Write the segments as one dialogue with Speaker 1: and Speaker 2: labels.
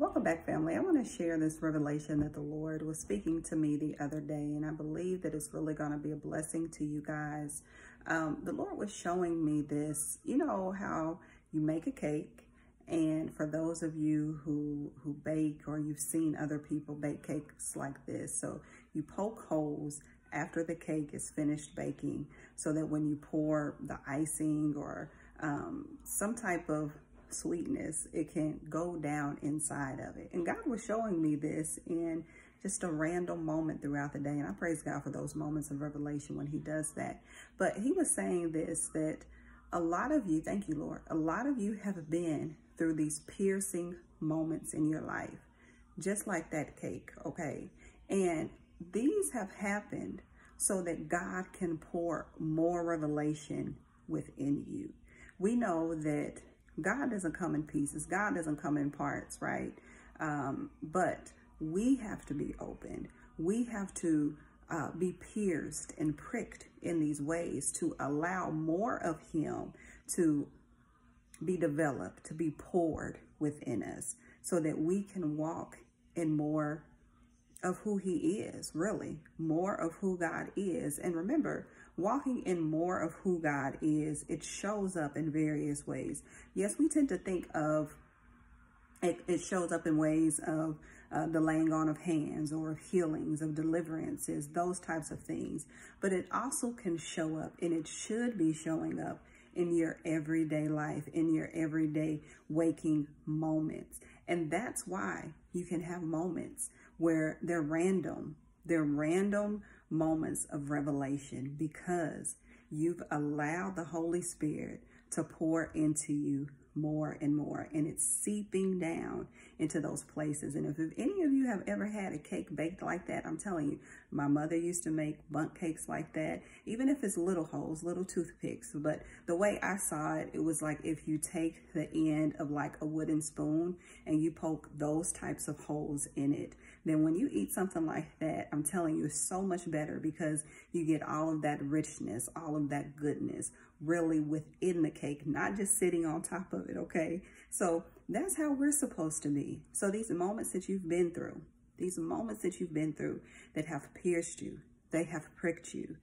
Speaker 1: Welcome back, family. I want to share this revelation that the Lord was speaking to me the other day, and I believe that it's really going to be a blessing to you guys. Um, the Lord was showing me this. You know how you make a cake, and for those of you who who bake or you've seen other people bake cakes like this, so you poke holes after the cake is finished baking, so that when you pour the icing or um, some type of sweetness, it can go down inside of it. And God was showing me this in just a random moment throughout the day. And I praise God for those moments of revelation when he does that. But he was saying this, that a lot of you, thank you, Lord, a lot of you have been through these piercing moments in your life, just like that cake, okay? And these have happened so that God can pour more revelation within you. We know that God doesn't come in pieces. God doesn't come in parts, right? Um, but we have to be open. We have to uh, be pierced and pricked in these ways to allow more of him to be developed, to be poured within us so that we can walk in more of who he is, really, more of who God is. And remember, walking in more of who God is, it shows up in various ways. Yes, we tend to think of it, it shows up in ways of uh, the laying on of hands or of healings, of deliverances, those types of things. But it also can show up and it should be showing up in your everyday life, in your everyday waking moments. And that's why you can have moments where they're random. They're random moments of revelation because you've allowed the Holy Spirit to pour into you more and more and it's seeping down into those places and if, if, any of you have ever had a cake baked like that i'm telling you my mother used to make Bundt cakes like that even if it's little holes little toothpicks but the way i saw it it was like if you take the end of like a wooden spoon and you poke those types of holes in it then when you eat something like that i'm telling you it's so much better because you get all of that richness all of that goodness really within the cake, not just sitting on top of it, okay? So that's how we're supposed to be. So these moments that you've been through, these moments that you've been through that have pierced you, they have pricked you,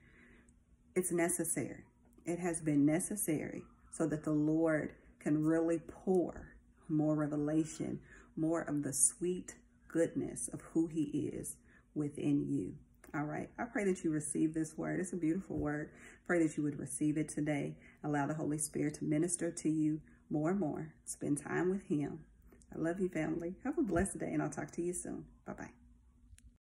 Speaker 1: it's necessary. It has been necessary so that the Lord can really pour more revelation, more of the sweet goodness of who he is within you. All right. I pray that you receive this word. It's a beautiful word. Pray that you would receive it today. Allow the Holy Spirit to minister to you more and more. Spend time with him. I love you, family. Have a blessed day, and I'll talk to you soon. Bye-bye.